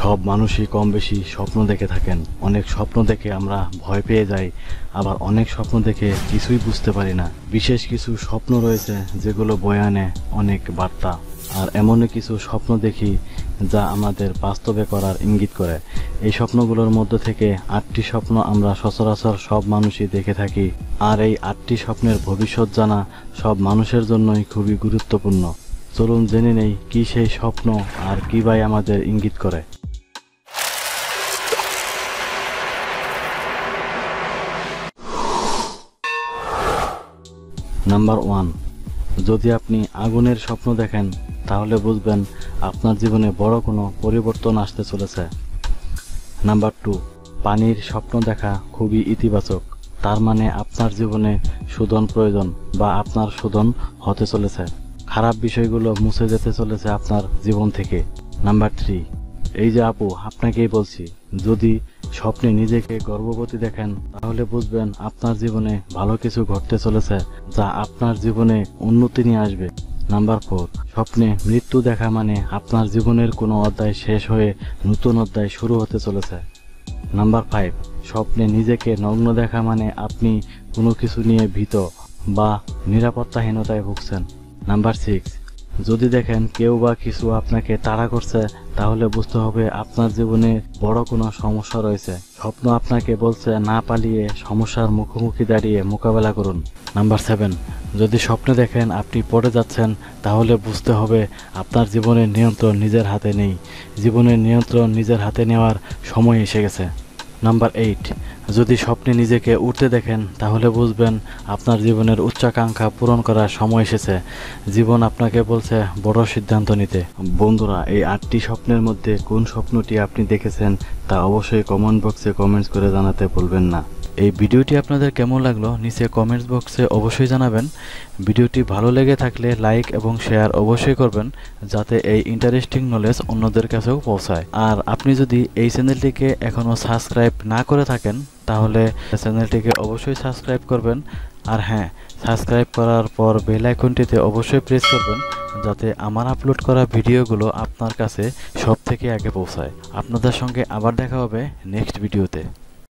সব মানুষই কম বেশি স্বপ্ন দেখে থাকেন। অনেক স্বপ্ন দেখে আমরা ভয় পেয়ে যাই, আবার অনেক স্বপ্ন দেখে কিছুই বুঝতে পারি না। বিশেষ কিছু স্বপ্ন রয়েছে যেগুলো বয়ানে অনেক বার্তা। আর এমনই কিছু স্বপ্ন দেখি যা আমাদের বাস্তবে করার ইঙ্গিত করে। এই স্বপ্নগুলোর মধ্যে থেকে আটটি স্বপ্ন আমরা সচরাচর সব মানুষই দেখে থাকি। আর এই আটটি স্বপ্নের ভবিষ্যৎ জানা সব মানুষের জন্যই খুবই গুরুত্বপূর্ণ। চলুন জেনে নেই কি সেই স্বপ্ন আর কী বাই আমাদের ইঙ্গিত করে। নাম্বার ওয়ান যদি আপনি আগুনের স্বপ্ন দেখেন, তাহলে বুঝবেন আপনার জীবনে বড় কোনো পরিবর্তন আসতে চলেছে। নাম্বার টু পানির স্বপ্ন দেখা খুবই ইতিবাচক। তার মানে আপনার জীবনে শোধন প্রয়োজন বা আপনার শোধন হতে চলেছে। খারাপ বিষয়গুলো মুছে যেতে চলেছে আপনার জীবন থেকে। নাম্বার থ্রি এই যে আপু, আপনাকেই বলছি, যদি স্বপ্নে নিজেকে গর্ভবতী দেখেন, তাহলে বুঝবেন আপনার জীবনে ভালো কিছু ঘটতে চলেছে যা আপনার জীবনে উন্নতি নিয়ে আসবে। নাম্বার ফোর, স্বপ্নে মৃত্যু দেখা মানে আপনার জীবনের কোনো অধ্যায় শেষ হয়ে নতুন অধ্যায় শুরু হতে চলেছে। নাম্বার ফাইভ, স্বপ্নে নিজেকে নগ্ন দেখা মানে আপনি কোনো কিছু নিয়ে ভীত বা নিরাপত্তাহীনতায় ভুগছেন। নাম্বার সিক্স যদি দেখেন কেউ বা কিছু আপনাকে তাড়া করছে, তাহলে বুঝতে হবে আপনার জীবনে বড় কোনো সমস্যা রয়েছে। স্বপ্ন আপনাকে বলছে, না পালিয়ে সমস্যার মুখোমুখি দাঁড়িয়ে মোকাবেলা করুন। নাম্বার সেভেন, যদি স্বপ্নে দেখেন আপনি পড়ে যাচ্ছেন, তাহলে বুঝতে হবে আপনার জীবনের নিয়ন্ত্রণ নিজের হাতে নেই। জীবনের নিয়ন্ত্রণ নিজের হাতে নেওয়ার সময় এসে গেছে। নাম্বার এইট যদি স্বপ্নে নিজেকে উঠতে দেখেন, তাহলে বুঝবেন আপনার জীবনের উচ্চাকাঙ্ক্ষা পূরণ করার সময় এসেছে। জীবন আপনাকে বলছে, বড় সিদ্ধান্ত নিতে। বন্ধুরা, এই আটটি স্বপ্নের মধ্যে কোন স্বপ্নটি আপনি দেখেছেন, তা অবশ্যই কমেন্ট বক্সে কমেন্টস করে জানাতে ভুলবেন না। এই ভিডিওটি আপনাদের কেমন লাগল নিচে কমেন্টস বক্সে অবশ্যই জানাবেন। ভিডিওটি ভালো লেগে থাকলে লাইক এবং শেয়ার অবশ্যই করবেন, যাতে এই ইন্টারেস্টিং নলেজ অন্যদের কাছেও পৌঁছায়। আর আপনি যদি এই চ্যানেলটিকে এখনও সাবস্ক্রাইব না করে থাকেন, তাহলে চ্যানেলটিকে অবশ্যই সাবস্ক্রাইব করবেন। আর হ্যাঁ সাবস্ক্রাইব করার পর বেল আইকনটিতে অবশ্যই প্রেস করবেন, যাতে আমার আপলোড করা ভিডিওগুলো আপনার কাছে সব থেকে আগে পৌঁছায়। আপনাদের সঙ্গে আবার দেখা হবে নেক্সট ভিডিওতে